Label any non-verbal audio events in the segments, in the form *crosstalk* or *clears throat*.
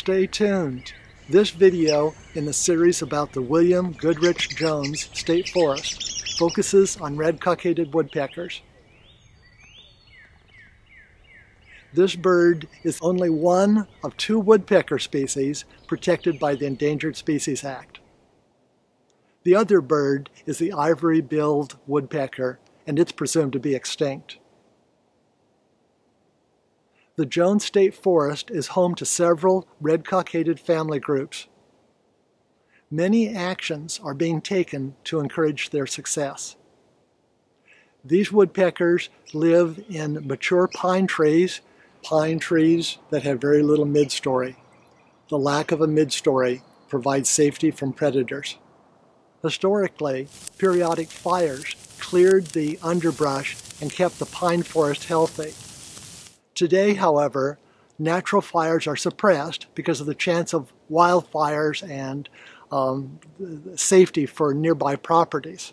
Stay tuned. This video in the series about the William Goodrich Jones State Forest focuses on red-cockaded woodpeckers. This bird is only one of two woodpecker species protected by the Endangered Species Act. The other bird is the ivory-billed woodpecker, and it's presumed to be extinct. The Jones State Forest is home to several red-cockaded family groups. Many actions are being taken to encourage their success. These woodpeckers live in mature pine trees pine trees that have very little midstory. The lack of a midstory provides safety from predators. Historically, periodic fires cleared the underbrush and kept the pine forest healthy. Today, however, natural fires are suppressed because of the chance of wildfires and um, safety for nearby properties.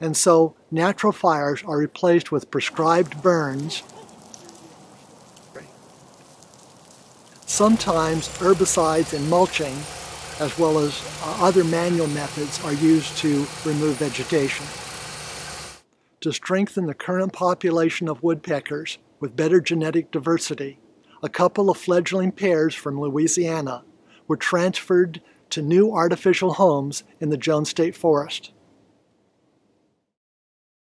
And so natural fires are replaced with prescribed burns Sometimes herbicides and mulching, as well as uh, other manual methods, are used to remove vegetation. To strengthen the current population of woodpeckers with better genetic diversity, a couple of fledgling pairs from Louisiana were transferred to new artificial homes in the Jones State Forest.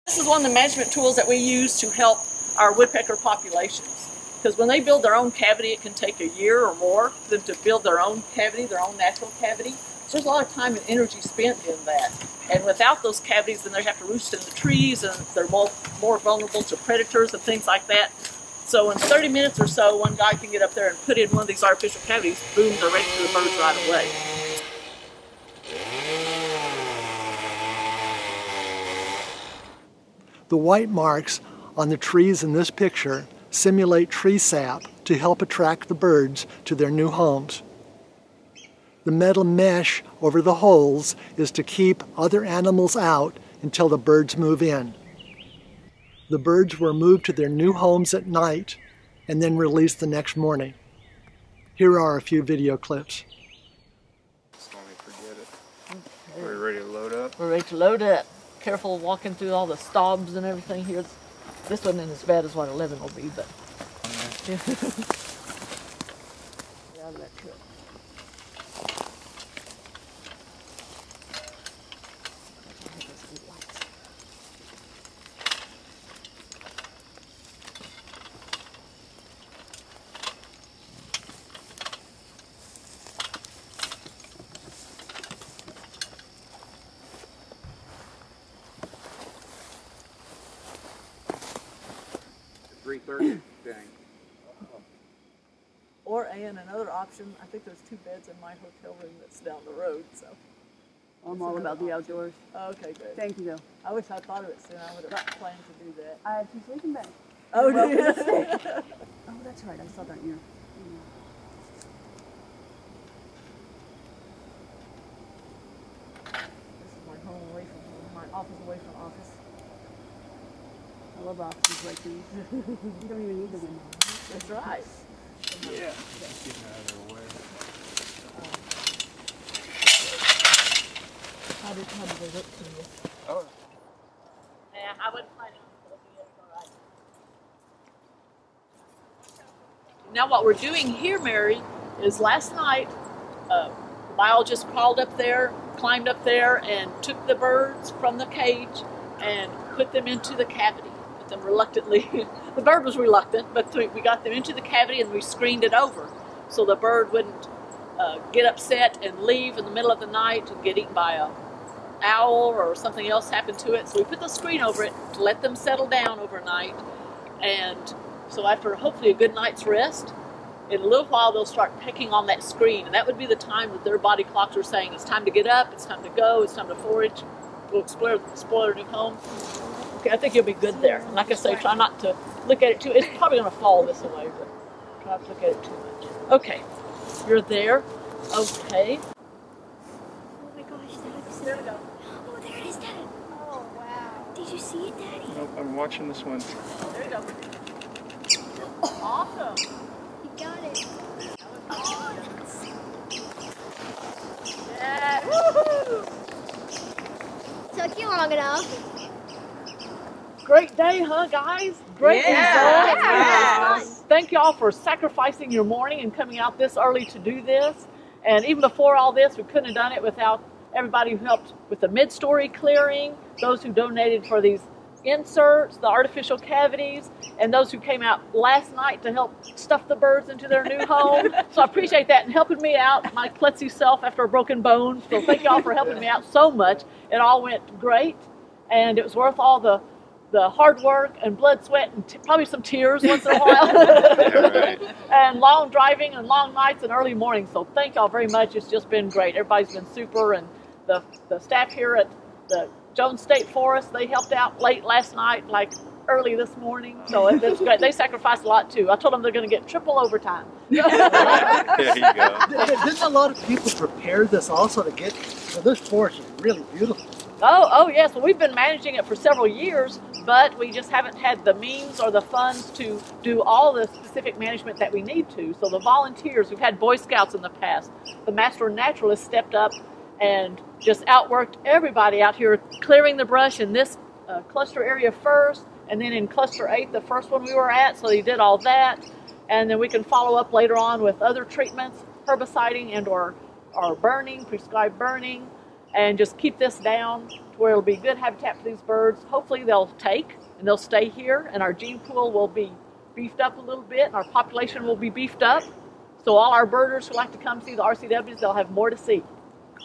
This is one of the management tools that we use to help our woodpecker populations. Because when they build their own cavity, it can take a year or more for them to build their own cavity, their own natural cavity. So there's a lot of time and energy spent in that. And without those cavities, then they have to roost in the trees, and they're more, more vulnerable to predators and things like that. So in 30 minutes or so, one guy can get up there and put in one of these artificial cavities. Boom, they're ready for the birds right away. The white marks on the trees in this picture simulate tree sap to help attract the birds to their new homes. The metal mesh over the holes is to keep other animals out until the birds move in. The birds were moved to their new homes at night and then released the next morning. Here are a few video clips. Are we ready to load up? We're ready to load up. Careful walking through all the stobs and everything here. This one isn't as bad as what 11 will be, but. *laughs* Yeah. yeah, thirty. Dang. *clears throat* Or and another option, I think there's two beds in my hotel room that's down the road. So. I'm all about the outdoors. Okay, good. Thank you, though. I wish I'd thought of it sooner. I would have planned to do that. I have two sleeping bags. Oh, Well, do you? *laughs* Oh, that's right. I saw that in your. This is my home away from home, my office away from office. I love offices like these. *laughs* you don't even need the window. That's right. Yeah. Getting out of their way. How did, how did they look to you? Oh. Yeah, I wouldn't plan on looking at it, all right. Now what we're doing here, Mary, is last night, uh, the biologist crawled up there, climbed up there, and took the birds from the cage and put them into the cavity. Them reluctantly. *laughs* the bird was reluctant, but we got them into the cavity and we screened it over so the bird wouldn't uh, get upset and leave in the middle of the night and get eaten by a owl or something else happened to it. So we put the screen over it to let them settle down overnight. And so after hopefully a good night's rest, in a little while they'll start pecking on that screen. And that would be the time that their body clocks are saying it's time to get up, it's time to go, it's time to forage, go explore, explore their new home. I think you'll be good there. And like I say, try not to look at it too. It's probably going to fall this way, but try not to look at it too much. Okay, you're there. Okay. Oh my gosh, Dad! There we go. Oh, there it is, Dad. Oh wow. Did you see it, Daddy? Nope, I'm watching this one. Oh, there you go. Oh, awesome. You got it. Oh, yeah. Took you long enough. Great day, huh, guys? Great Yeah. results. Yeah. Thank y'all for sacrificing your morning and coming out this early to do this. And even before all this, we couldn't have done it without everybody who helped with the mid-story clearing, those who donated for these inserts, the artificial cavities, and those who came out last night to help stuff the birds into their new home. *laughs* So I appreciate that and helping me out, my klutzy self after a broken bone. So thank y'all for helping me out so much. It all went great, and it was worth all the the hard work and blood, sweat, and t- probably some tears once in a while, *laughs* right. and long driving and long nights and early mornings. So thank y'all very much. It's just been great. Everybody's been super, and the the staff here at the Jones State Forest they helped out late last night, like early this morning. So it, it's great. They sacrificed a lot too. I told them they're going to get triple overtime. *laughs* There you go. Didn't a lot of people prepare this also to get? So this forest is really beautiful. Oh, oh yes. Well, we've been managing it for several years, but we just haven't had the means or the funds to do all the specific management that we need to. So the volunteers, we've had Boy Scouts in the past. The Master Naturalist stepped up and just outworked everybody out here clearing the brush in this uh, cluster area first, and then in cluster eight, the first one we were at. So he did all that, and then we can follow up later on with other treatments, herbiciding and or or burning, prescribed burning and just keep this down to where it'll be good habitat for these birds. Hopefully they'll take and they'll stay here and our gene pool will be beefed up a little bit and our population will be beefed up. So all our birders who like to come see the RCWs, they'll have more to see.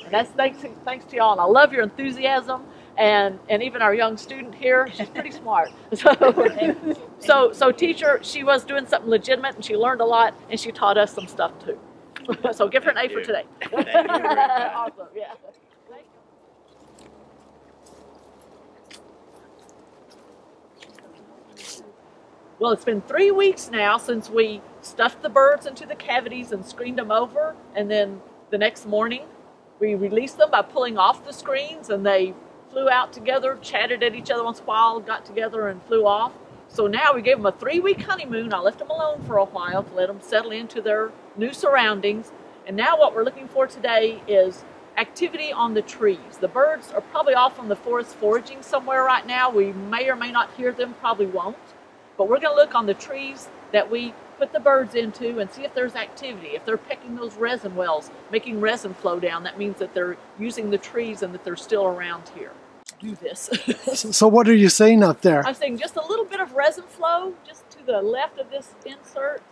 And that's thanks to, thanks to y'all. And I love your enthusiasm and, and even our young student here, she's pretty *laughs* smart. *laughs* So, so, so teacher, she was doing something legitimate and she learned a lot and she taught us some stuff too. *laughs* so give her an A for today. Thank you awesome, yeah. Well, it's been three weeks now since we stuffed the birds into the cavities and screened them over, and then the next morning we released them by pulling off the screens, and they flew out together, chatted at each other once in a while, got together and flew off. So now we gave them a three-week honeymoon. I left them alone for a while to let them settle into their new surroundings, and now what we're looking for today is activity on the trees. The birds are probably off in the forest foraging somewhere right now. We may or may not hear them, probably won't. But we're going to look on the trees that we put the birds into and see if there's activity. If they're pecking those resin wells, making resin flow down, that means that they're using the trees and that they're still around here. Do this. So, so what are you seeing up there? I'm saying just a little bit of resin flow just to the left of this insert.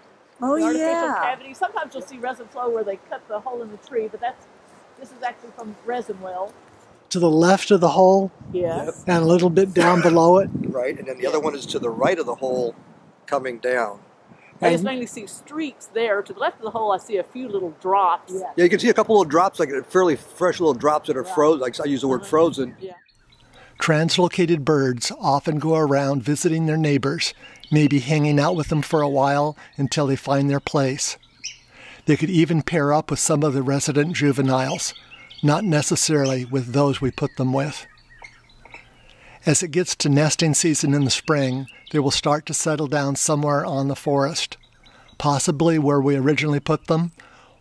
Oh the artificial yeah. cavity. Sometimes you'll see resin flow where they cut the hole in the tree, but that's this is actually from resin well. To the left of the hole Yes. and a little bit down *laughs* below it. right? And then the other one is to the right of the hole coming down. I just mainly see streaks there. To the left of the hole, I see a few little drops. Yeah. Yeah, you can see a couple little drops, like uh, fairly fresh little drops that are Right. frozen. Like I use the word uh-huh. frozen. Yeah. Translocated birds often go around visiting their neighbors, maybe hanging out with them for a while until they find their place. They could even pair up with some of the resident juveniles, not necessarily with those we put them with. As it gets to nesting season in the spring, they will start to settle down somewhere on the forest, possibly where we originally put them,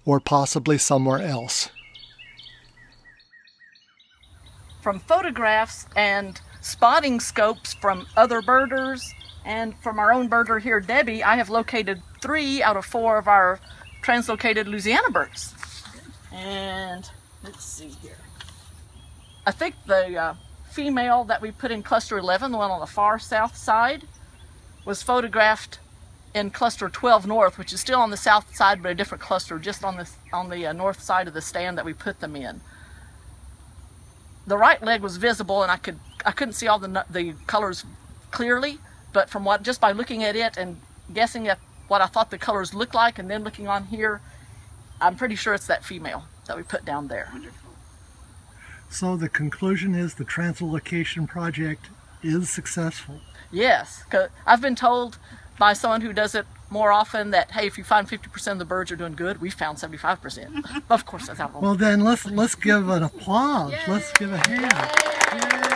or possibly somewhere else. From photographs and spotting scopes from other birders and from our own birder here, Debbie, I have located three out of four of our translocated Louisiana birds. And let's see here. I think the uh, female that we put in cluster 11, the one on the far south side, was photographed in cluster 12 north, which is still on the south side, but a different cluster, just on the on the uh, north side of the stand that we put them in. The right leg was visible, and I could I couldn't see all the the colors clearly, but from what just by looking at it and guessing at what I thought the colors looked like, and then looking on here, I'm pretty sure it's that female that we put down there. So the conclusion is the translocation project is successful. Yes, I've been told by someone who does it more often that hey, if you find 50% of the birds are doing good, we found 75%. of course, that's how. Well then let's let's give an applause. Let's give a hand. Yay.